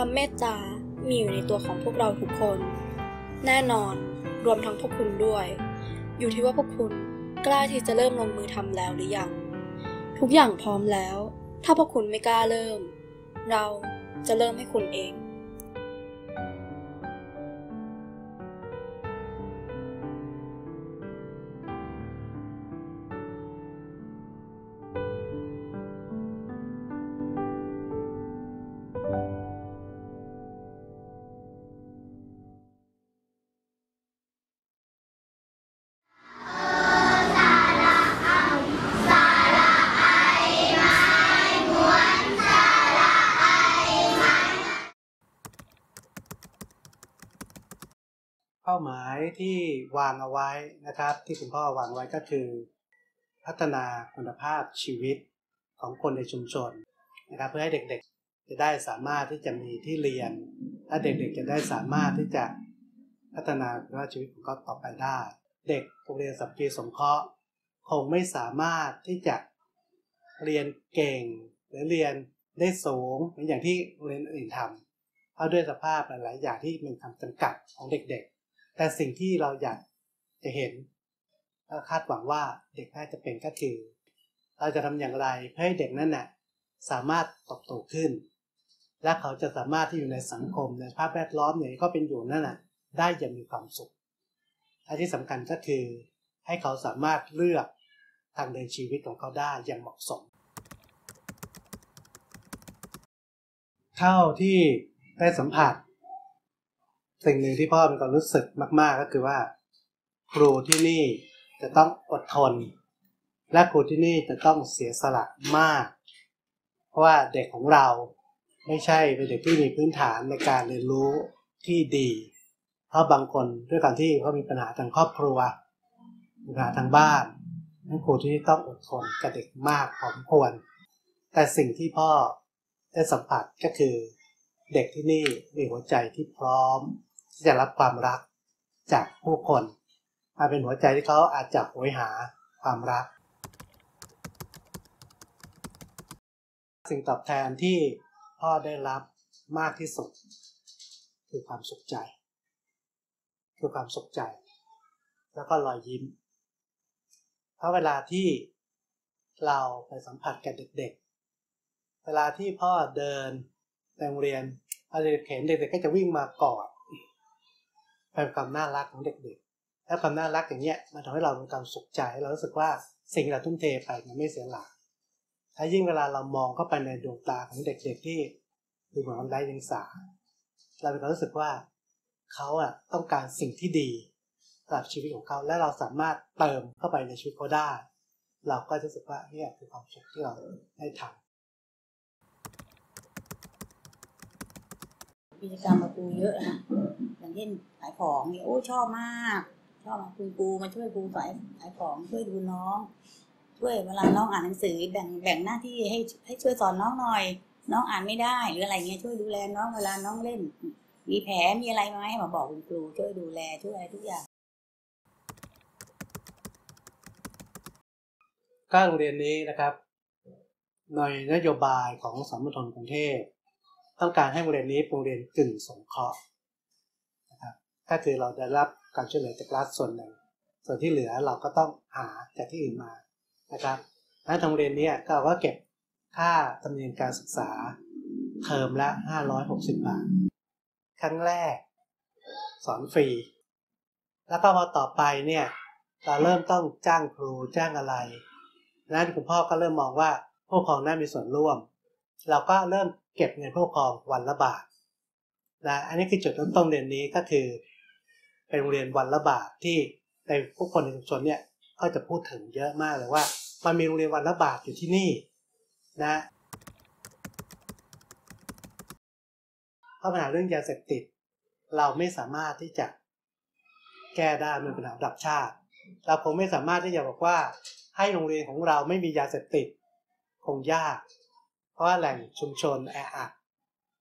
ความเมตตา มีอยู่ในตัวของพวกเราทุกคน แน่นอน รวมทั้งพวกคุณด้วย อยู่ที่ว่าพวกคุณกล้าที่จะเริ่มลงมือทำแล้วหรือยัง ทุกอย่างพร้อมแล้ว ถ้าพวกคุณไม่กล้าเริ่ม เราจะเริ่มให้คุณเอง เป้าหมายที่วางเอาไว้นะครับ ที่คุณพ่อวางไว้ก็คือ พัฒนาคุณภาพชีวิตของคนในชุมชนนะครับเพื่อให้เด็กๆ จะได้สามารถที่จะมีที่เรียน และเด็กๆจะได้สามารถที่จะพัฒนาคุณภาพชีวิตของเขาต่อไปได้ เด็กโรงเรียนสัมพีสงเคราะห์คงไม่สามารถที่จะเรียนเก่ง หรือเรียนได้สูงเหมือนอย่างที่โรงเรียนอื่นทำเพราะด้วยสภาพหลาย ๆ อย่างที่มีคำจำกัดของเด็ก ๆ แต่สิ่งที่เราอยากจะเห็นและคาดหวังว่าเด็กน่าจะเป็นก็คือ เราจะทำอย่างไรเพื่อให้เด็กนั้นน่ะสามารถเตบโตขึ้น และเขาจะสามารถที่อยู่ในสังคมในภาพแวดล้อมอย่างที่เขาเป็นอยู่นั่นน่ะได้อย่างมีความสุขและที่สำคัญก็คือให้เขาสามารถเลือกทางเดินชีวิตของเขาได้อย่างเหมาะสม เท่าที่ได้สัมผัส สิ่งหนึ่งที่พ่อมีความรู้สึกมาก ๆ ก็คือว่า ครูที่นี่จะต้องอดทน และครูที่นี่จะต้องเสียสละมาก เพราะว่าเด็กของเราไม่ใช่เป็นเด็กที่มีพื้นฐานในการเรียนรู้ที่ดี เพราะบางคนด้วยการที่เขามีปัญหาทางครอบครัวปัญหาทางบ้านนั้นครูที่นี่ต้องอดทนกับเด็กมากพอสมควร แต่สิ่งที่พ่อได้สัมผัสก็คือ เด็กที่นี่มีหัวใจที่พร้อม ที่จะรับความรักจากผู้คนมาเป็นหัวใจที่เขาอาจจะโหยหาความรัก สิ่งตอบแทนที่พ่อได้รับมากที่สุด คือความสุขใจ คือความสุขใจ แล้วก็รอยยิ้ม เพราะเวลาที่เราไปสัมผัสกับเด็กๆ เวลาที่พ่อเดินในโรงเรียนอาเด็กเห็นเด็กๆก็จะวิ่งมากอด เป็นความน่ารักของเด็กๆและความน่ารักอย่างเงี้ยมันทำให้เรามีความสุขใจเรารู้สึกว่าสิ่งเราทุ่มเทไปมันไม่เสียหลักถ้ายิ่งเวลาเรามองเข้าไปในดวงตาของเด็กๆที่ดูเหมือนไร้เดียงสาเรามีความรู้สึกว่าเขาอะต้องการสิ่งที่ดีสำหรับชีวิตของเขาและเราสามารถเติมเข้าไปในชีวิตเขาได้ เราก็จะรู้สึกว่านี่คือความสุขที่เราได้ทำ กิจกรรมกับครูเยอะนะอย่างเช่นขายของเนี่ยโอ้ชอบมาก ชอบมาคุณครูมาช่วยครูขายขายของช่วยดูน้อง ช่วยเวลาน้องอ่านหนังสือแบ่งแบ่งหน้าที่ให้ให้ช่วยสอนน้องหน่อย น้องอ่านไม่ได้หรืออะไรเงี้ยช่วยดูแลน้องเวลาน้องเล่น มีแผลมีอะไรไหมให้มาบอกคุณครูช่วยดูแลช่วยอะไรทุกอย่างก็โรงเรียนนี้นะครับ ในนโยบายของสามมณฑลกรุงเทพ ต้องการให้โรงเรียนนี้เป็นโรงเรียนกึ่งสงเคราะห์นะครับก็คือเราได้รับการช่วยเหลือจากรัฐส่วนหนึ่ง ส่วนที่เหลือเราก็ต้องหาจากที่อื่นมานะครับและทางโรงเรียนนี้ก็เราเก็บค่าธรรมเนียมการศึกษาเทอมละ 560 บาท ครั้งแรก สอนฟรี แล้วก็พอต่อไปเนี่ยเราเริ่มต้องจ้างครูจ้างอะไรนั้นคุณพ่อก็เริ่มมองว่าผู้ปกครองน่ามีส่วนร่วม เราก็เริ่ม เก็บเงินผู้ปกครองวันละบาทนะอันนี้คือจุดเริ่มต้นเรียนนี้ก็คือ เป็นโรงเรียนวันละบาทที่ในผู้คนในชุมชนเนี่ยก็จะพูดถึงเยอะมากเลยว่า มันมีโรงเรียนวันละบาทอยู่ที่นี่นะเพราะปัญหาเรื่องยาเสพติด เราไม่สามารถที่จะแก้ได้มันเป็นปัญหาระดับชาติ เราคงไม่สามารถที่จะบอกว่าให้โรงเรียนของเราไม่มียาเสพติด คงยาก เพราะว่าแหล่งชุมชนแออัด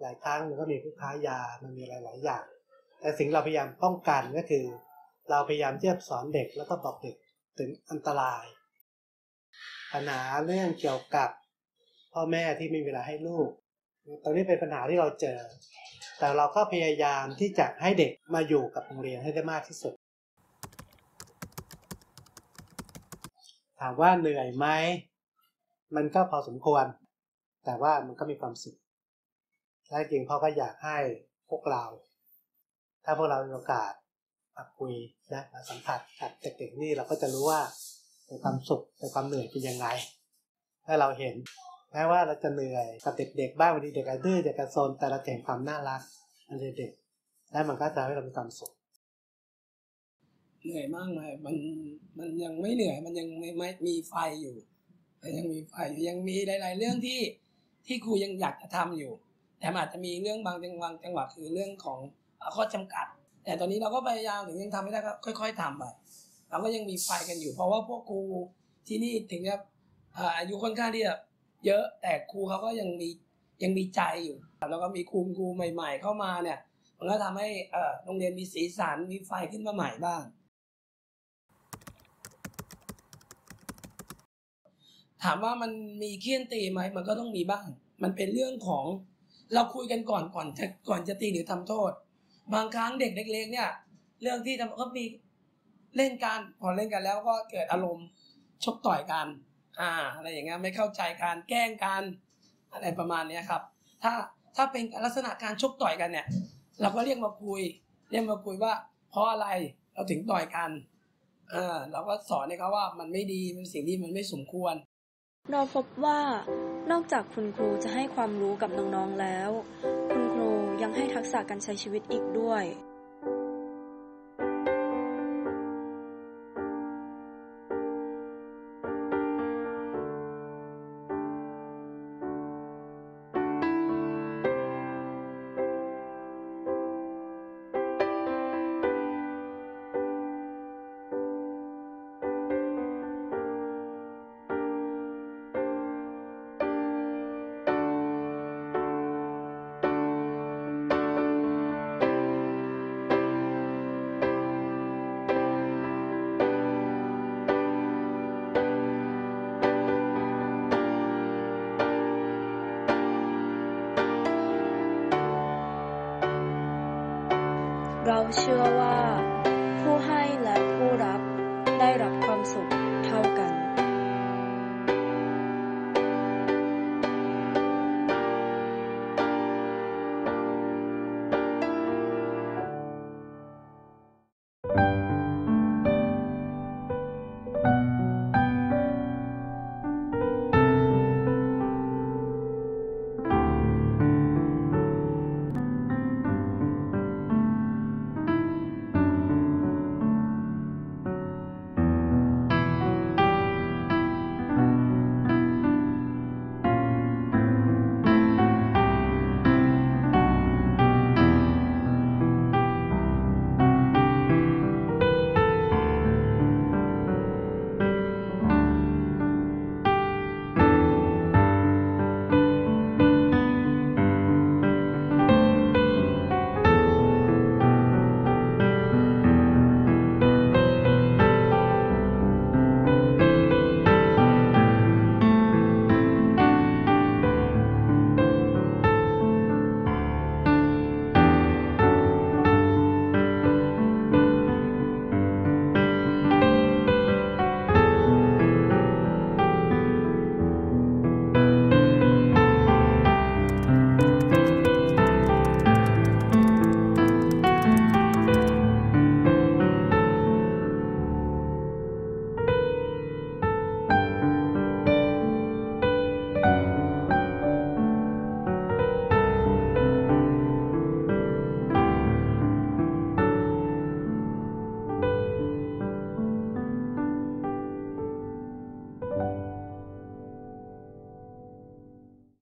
หลายครั้งมันก็มีผู้ค้ายา มันมีหลาย ๆ อย่าง แต่สิ่งเราพยายามป้องกันก็คือ เราพยายามที่จะสอนเด็กแล้วก็บอกเด็กถึงอันตราย ปัญหาเรื่องเกี่ยวกับพ่อแม่ที่ไม่มีเวลาให้ลูกตรงนี้เป็นปัญหาที่เราเจอ แต่เราก็พยายามที่จะให้เด็กมาอยู่กับโรงเรียนให้ได้มากที่สุด ถามว่าเหนื่อยไหม มันก็พอสมควร แต่ว่ามันก็มีความสุขแท้จริงพ่อก็อยากให้พวกเรา ถ้าพวกเรามีโอกาสมาคุยนะมาสัมผัสกับเด็กๆนี่เราก็จะรู้ว่าเป็นความสุขเป็นความเหนื่อยเป็นยังไง ถ้าเราเห็นแม้ว่าเราจะเหนื่อยกับเด็กๆบ้างบางทีเด็กอาจดื้อเด็กอาจโซนแต่เราเห็นความน่ารักอันเด็กๆและมันก็จะทำให้เรามีความสุขเหนื่อยมากไหมมันมันยังไม่เหนื่อยมันยังไม่ไม่มีไฟอยู่มันยังมีไฟอยู่ยังมีหลาย ๆ เรื่องที่ ที่ครูยังอยากจะทำอยู่ แต่อาจจะมีเรื่องบางจังหวะจังหวะคือเรื่องของข้อจำกัด แต่ตอนนี้เราก็พยายามถึงยังทำไม่ได้ก็ค่อย ๆทำไปเราก็ยังมีไฟกันอยู่ เพราะว่าพวกครูที่นี่ถึงจะอายุค่อนข้างที่จะเยอะแต่ครูเขาก็ยังมียังมีใจอยู่แล้วก็มีครูครูใหม่ ๆ เข้ามาเนี่ยมันก็ทำให้โรงเรียนมีสีสันมีไฟขึ้นมาใหม่บ้าง ถามว่ามันมีเคี่ยนตีไหมมันก็ต้องมีบ้าง มันเป็นเรื่องของเราคุยกันก่อนก่อนจะก่อนจะตีหรือทำโทษ บางครั้งเด็กเล็กๆเนี่ย เรื่องที่ทำก็มีเล่นกันพอเล่นกันแล้วก็เกิดอารมณ์ชกต่อยกัน อ่า อะไรอย่างเงี้ยไม่เข้าใจการแกล้งกันอะไรประมาณเนี้ยครับ ถ้าถ้าเป็นลักษณะการชกต่อยกันเนี่ย เราก็เรียกมาคุย เรียกมาคุยว่า เพราะอะไรเราถึงต่อยกันเออเราก็สอนให้เขาว่ามันไม่ดีมันสิ่งที่มันไม่สมควร เราพบว่านอกจากคุณครูจะให้ความรู้กับน้องๆแล้ว คุณครูยังให้ทักษะการใช้ชีวิตอีกด้วย เรา